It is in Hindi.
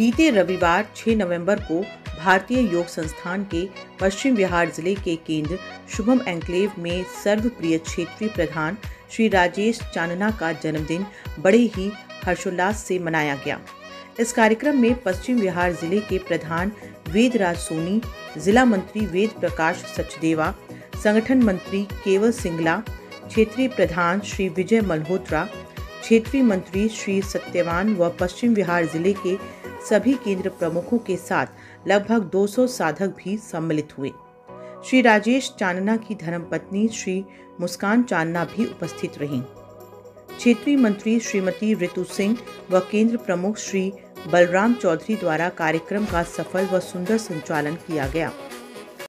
बीते रविवार 6 नवंबर को भारतीय योग संस्थान के पश्चिम बिहार ज़िले के केंद्र शुभम एंक्लेव में सर्वप्रिय क्षेत्रीय प्रधान श्री राजेश चानना का जन्मदिन बड़े ही हर्षोल्लास से मनाया गया। इस कार्यक्रम में पश्चिम बिहार ज़िले के प्रधान वेदराज सोनी, जिला मंत्री वेद प्रकाश सचदेवा, संगठन मंत्री केवल सिंगला, क्षेत्रीय प्रधान श्री विजय मल्होत्रा, क्षेत्रीय मंत्री श्री सत्यवान व पश्चिम बिहार ज़िले के सभी केंद्र प्रमुखों के साथ लगभग 200 साधक भी सम्मिलित हुए। श्री राजेश चानना की धर्मपत्नी श्री मुस्कान चानना भी उपस्थित रहीं। क्षेत्रीय मंत्री श्रीमती ऋतु सिंह व केंद्र प्रमुख श्री बलराम चौधरी द्वारा कार्यक्रम का सफल व सुंदर संचालन किया गया।